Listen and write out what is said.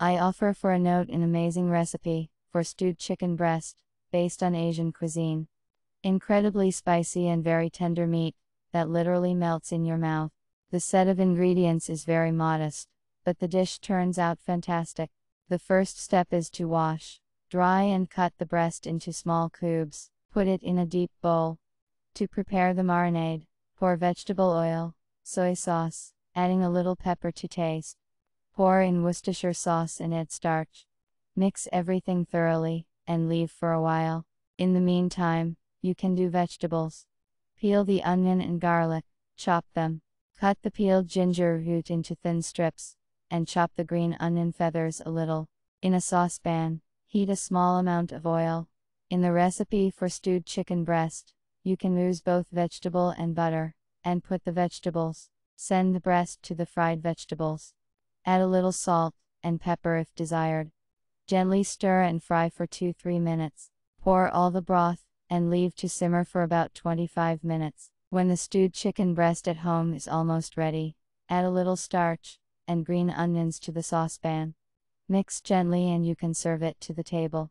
I offer for a note an amazing recipe for stewed chicken breast, based on Asian cuisine. Incredibly spicy and very tender meat that literally melts in your mouth. The set of ingredients is very modest, but the dish turns out fantastic. The first step is to wash, dry, and cut the breast into small cubes. Put it in a deep bowl. To prepare the marinade, pour vegetable oil, soy sauce, adding a little pepper to taste. Pour in Worcestershire sauce and add starch. Mix everything thoroughly, and leave for a while. In the meantime, you can do vegetables. Peel the onion and garlic, chop them. Cut the peeled ginger root into thin strips, and chop the green onion feathers a little. In a saucepan, heat a small amount of oil. In the recipe for stewed chicken breast, you can use both vegetable and butter, and put the vegetables. Send the breast to the fried vegetables. Add a little salt and pepper if desired. Gently stir and fry for 2 3 minutes. Pour all the broth and leave to simmer for about 25 minutes. When the stewed chicken breast at home is almost ready, add a little starch and green onions to the saucepan. Mix gently and you can serve it to the table.